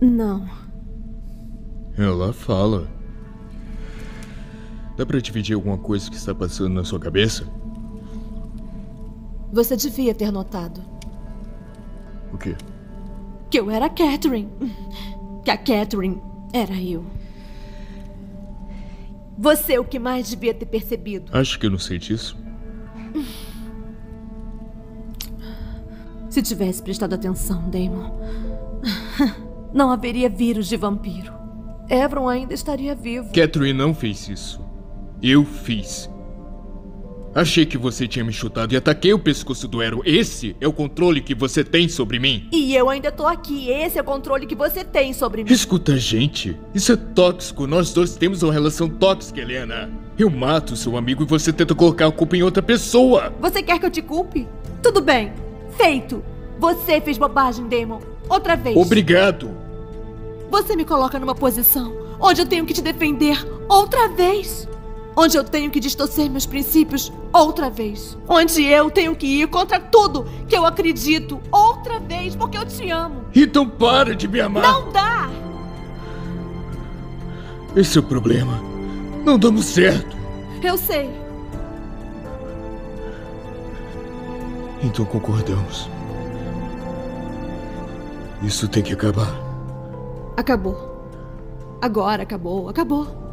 Não. Ela fala. Dá pra dividir alguma coisa que está passando na sua cabeça? Você devia ter notado. O quê? Que eu era a Catherine. Que a Catherine era eu. Você é o que mais devia ter percebido. Acho que eu não sei disso. Se tivesse prestado atenção, Damon, não haveria vírus de vampiro. Evron ainda estaria vivo. Catherine não fez isso. Eu fiz. Achei que você tinha me chutado e ataquei o pescoço do Aaron. Esse é o controle que você tem sobre mim. E eu ainda tô aqui. Esse é o controle que você tem sobre mim. Escuta, gente. Isso é tóxico. Nós dois temos uma relação tóxica, Helena. Eu mato seu amigo e você tenta colocar a culpa em outra pessoa. Você quer que eu te culpe? Tudo bem. Feito. Você fez bobagem, Damon. Outra vez. Obrigado. Você me coloca numa posição onde eu tenho que te defender outra vez onde eu tenho que distorcer meus princípios outra vez, onde eu tenho que ir contra tudo que eu acredito outra vez porque eu te amo. Então para de me amar. Não dá. Esse é o problema. Não damos certo. Eu sei. Então concordamos. Isso tem que acabar. Acabou. Agora acabou, acabou.